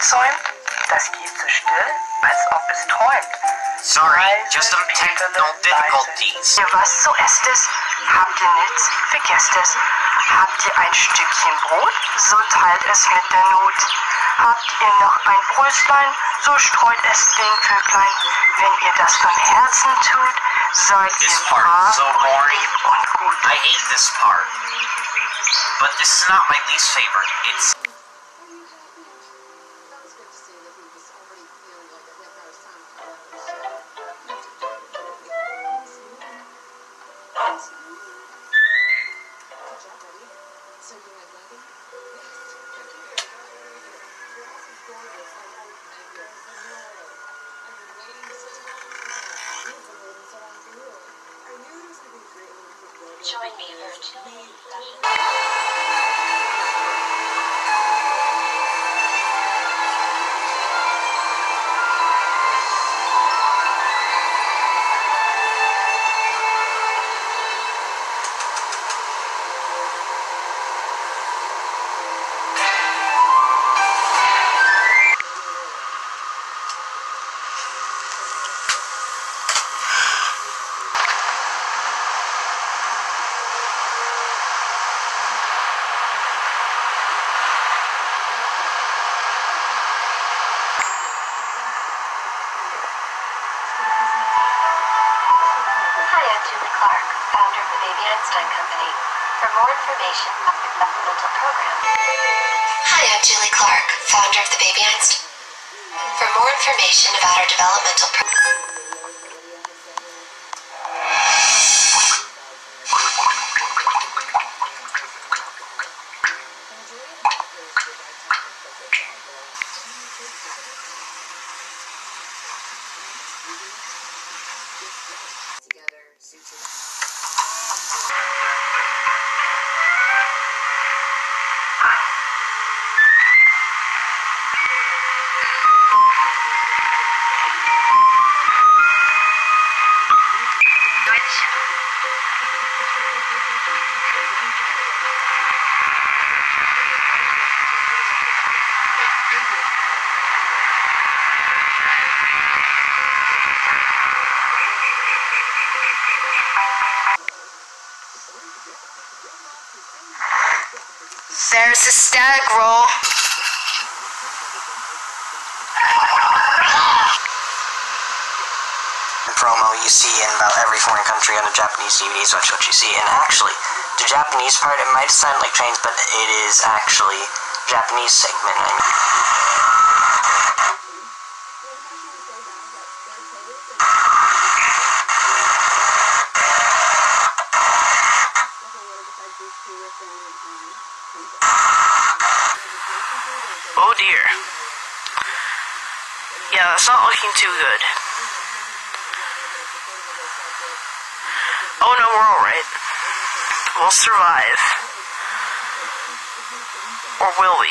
einzäumen. Das geht so still, als ob es träumt. Sorry, just some technical difficulties. Ihr was so es? Habt ihr nichts? Vergesst es. Habt ihr ein Stückchen Brot? So teilt es mit der Not. Habt ihr noch ein Bröslein? So streut es den Vöglein. Wenn ihr das von Herzen tut, seid This ihr is so und lieb und gut. I hate this part. But this is not my least favorite. It's Join me for chilling session. Julie Clark, founder of the Baby Einstein Company. For more information about the developmental program. Hi, I'm Julie Clark, founder of the Baby Einstein. For more information about our developmental program. together 星期。There's a static roll. promo you see in about every foreign country on the Japanese DVDs. That's what you see. And actually, the Japanese part, it might sound like trains, but it is actually Japanese segment. I mean, Dear. Yeah, that's not looking too good. Oh no, we're alright. We'll survive. Or will we?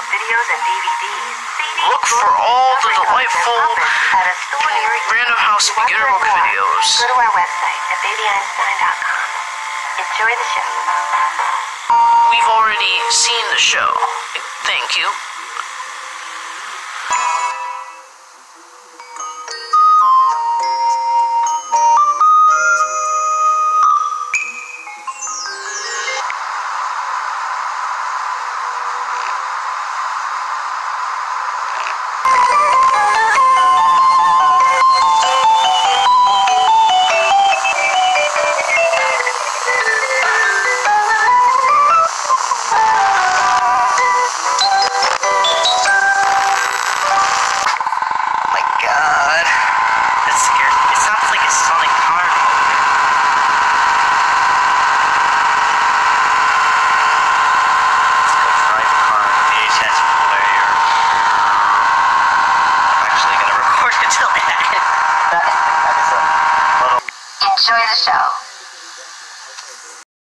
Look for all the videos and DVDs. Look for all the delightful at a store near you. Random House Beginner Book videos. Go to our website at babyeinstein.com. Enjoy the show. We've already seen the show. Thank you. Basta.